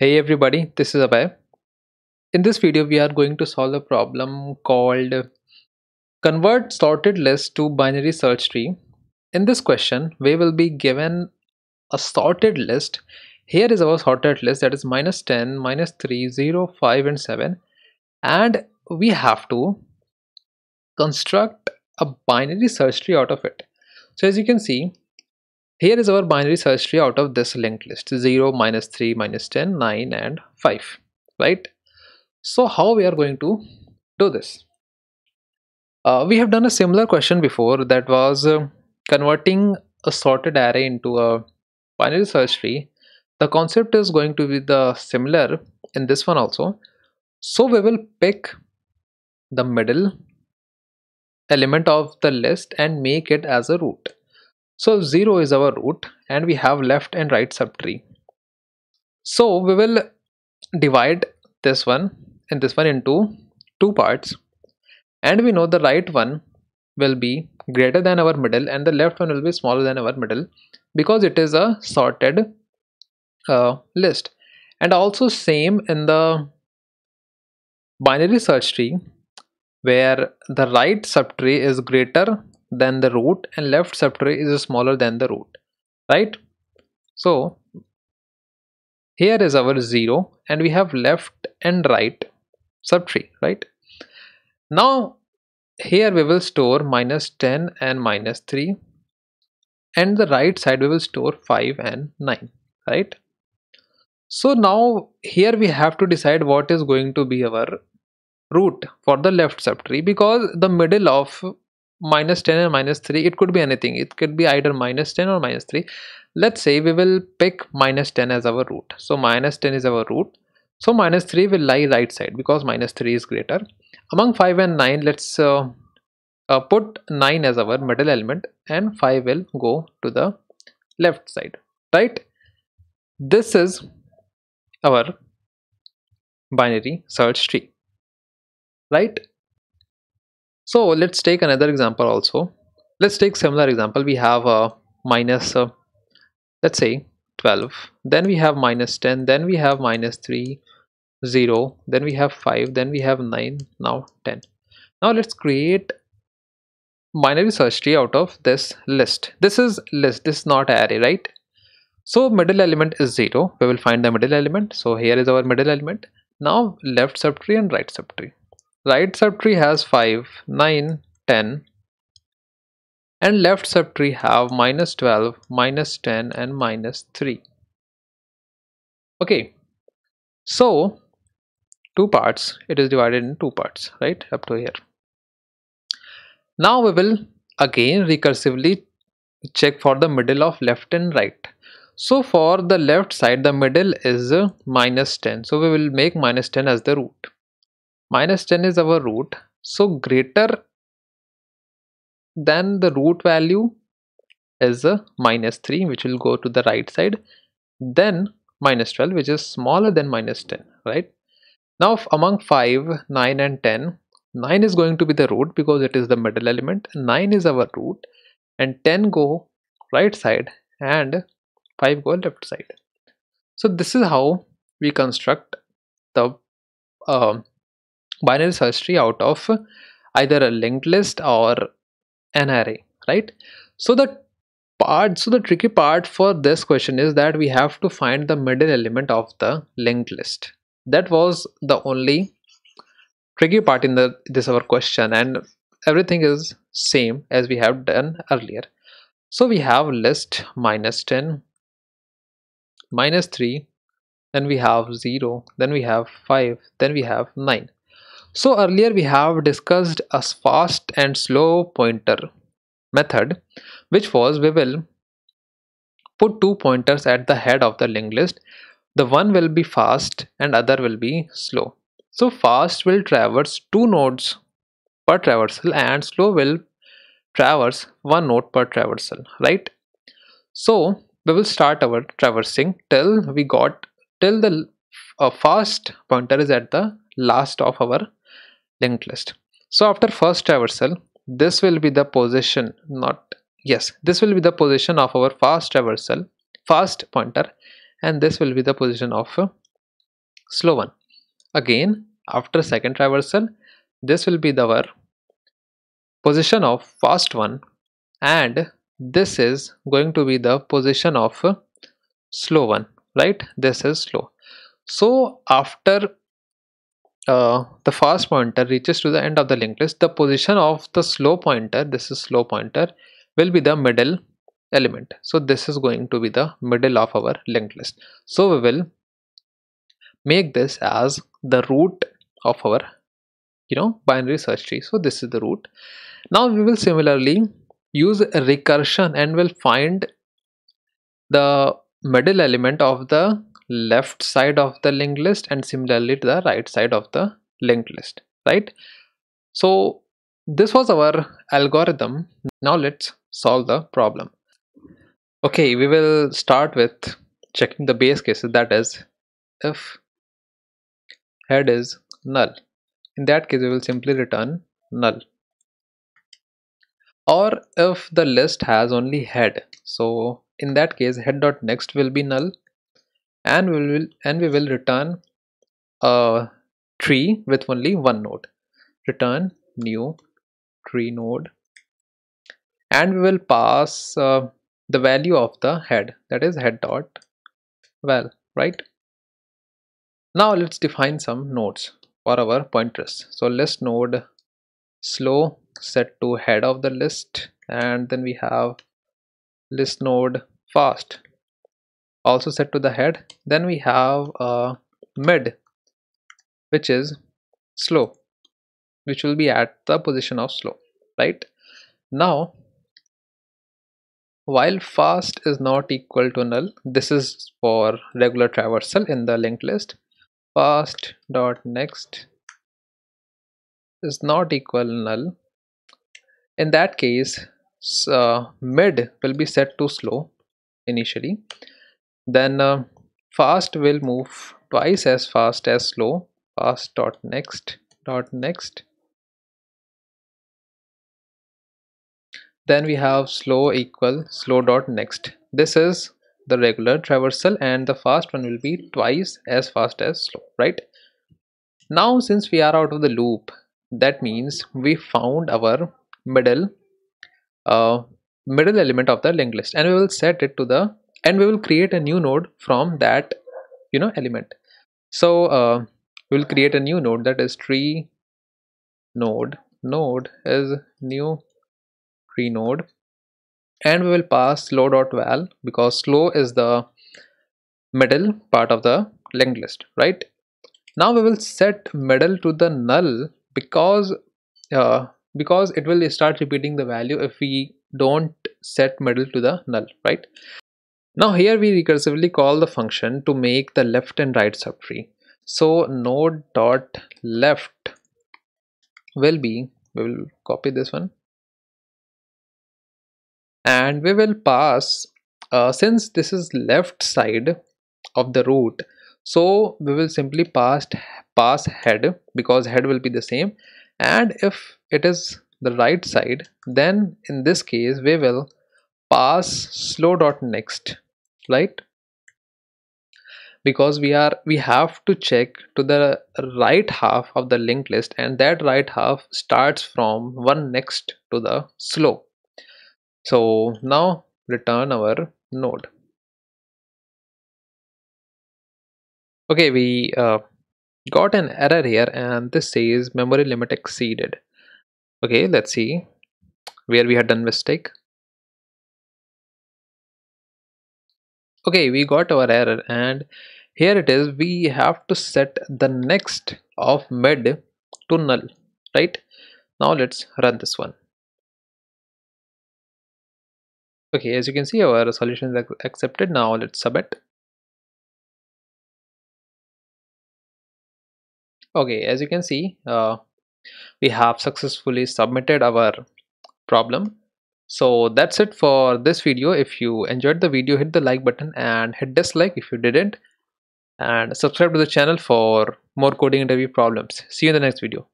Hey everybody, this is Abhay. In this video, we are going to solve a problem called Convert sorted list to binary search tree. In this question, we will be given a sorted list. Here is our sorted list that is minus 10, minus 3, 0, 5 and 7 and we have to construct a binary search tree out of it. So as you can see, here is our binary search tree out of this linked list. 0 minus 3 minus 10 9 and 5 right? So how we are going to do this? Uh, we have done a similar question before that was uh, converting a sorted array into a binary search tree. The concept is going to be the similar in this one also. So we will pick the middle element of the list and make it as a root so 0 is our root and we have left and right subtree. So we will divide this one and this one into two parts and we know the right one will be greater than our middle and the left one will be smaller than our middle because it is a sorted uh, list and also same in the binary search tree where the right subtree is greater than the root and left subtree is smaller than the root right? So here is our 0 and we have left and right subtree right? Now here we will store minus 10 and minus 3 and the right side we will store 5 and 9 right? So now here we have to decide what is going to be our root for the left subtree because the middle of minus 10 and minus 3 it could be anything. It could be either minus 10 or minus 3 let's say we will pick minus 10 as our root. So minus 10 is our root. So minus 3 will lie right side because minus 3 is greater. Among 5 and 9 let's uh, uh, put 9 as our middle element and 5 will go to the left side right? This is our binary search tree right so let's take another example also. Let's take similar example. We have a minus uh, let's say 12 then we have minus 10 then we have minus 3 0 then we have 5 then we have 9 now 10 now let's create binary search tree out of this list. This is list. This is not array right? So middle element is 0 we will find the middle element. So here is our middle element. Now left subtree and right subtree right subtree has 5 9 10 and left subtree have minus 12 minus 10 and minus 3 okay. So two parts. It is divided in two parts right? Up to here. Now we will again recursively check for the middle of left and right. So for the left side the middle is minus 10 so we will make minus 10 as the root minus 10 is our root. So greater than the root value is a minus 3 which will go to the right side. Then minus 12 which is smaller than minus 10 right? Now among 5 9 and 10 9 is going to be the root because it is the middle element. 9 is our root. And 10 go right side and 5 go left side. So this is how we construct the uh, binary search tree out of either a linked list or an array right? So the part so the tricky part for this question is that we have to find the middle element of the linked list. That was the only tricky part in the this our question and everything is same as we have done earlier. So we have list minus 10 minus 3 then we have 0 then we have 5 then we have 9 so earlier we have discussed a fast and slow pointer method which was we will put two pointers at the head of the linked list. The one will be fast and other will be slow. So fast will traverse two nodes per traversal and slow will traverse one node per traversal, right? So we will start our traversing till we got till the uh, fast pointer is at the last of our linked list. So after first traversal this will be the position not yes this will be the position of our fast traversal fast pointer and this will be the position of uh, slow one. Again after second traversal this will be the our position of fast one and this is going to be the position of uh, slow one right? This is slow. So after uh, the fast pointer reaches to the end of the linked list the position of the slow pointer this is slow pointer will be the middle element. So this is going to be the middle of our linked list. So we will make this as the root of our you know binary search tree. So this is the root. Now we will similarly use recursion and will find the middle element of the left side of the linked list and similarly to the right side of the linked list right? So this was our algorithm. Now let's solve the problem. Okay we will start with checking the base cases that is if head is null. In that case we will simply return null. Or if the list has only head. So in that case head dot next will be null and we will and we will return a tree with only one node. Return new tree node. And we will pass uh, the value of the head. That is head dot val right? Now let's define some nodes for our pointers. So list node slow set to head of the list. And then we have list node fast also set to the head. Then we have a mid which is slow which will be at the position of slow right? Now while fast is not equal to null this is for regular traversal in the linked list. Fast dot next is not equal null. In that case uh, mid will be set to slow initially then uh, fast will move twice as fast as slow. Fast dot next dot next. Then we have slow equal slow dot next. This is the regular traversal and the fast one will be twice as fast as slow right? Now since we are out of the loop that means we found our middle uh, middle element of the linked list and we will set it to the and we will create a new node from that you know element. So uh, we'll create a new node that is tree node. Node is new tree node. And we will pass slow dot val because slow is the middle part of the linked list right? Now we will set middle to the null because uh, because it will start repeating the value if we don't set middle to the null right now here we recursively call the function to make the left and right subtree. So node dot left will be, we will copy this one. And we will pass, uh, since this is left side of the root, so we will simply pass, pass head because head will be the same. And if it is the right side then in this case we will pass slow dot next right because we are we have to check to the right half of the linked list and that right half starts from one next to the slow so now return our node. Okay we uh, got an error here and this says memory limit exceeded. Okay let's see where we had done mistake okay we got our error and here it is. We have to set the next of mid to null right? Now let's run this one. Okay as you can see our solution is accepted. Now let's submit. Okay as you can see uh, we have successfully submitted our problem so that's it for this video. If you enjoyed the video hit the like button and hit dislike if you didn't. And subscribe to the channel for more coding interview problems. See you in the next video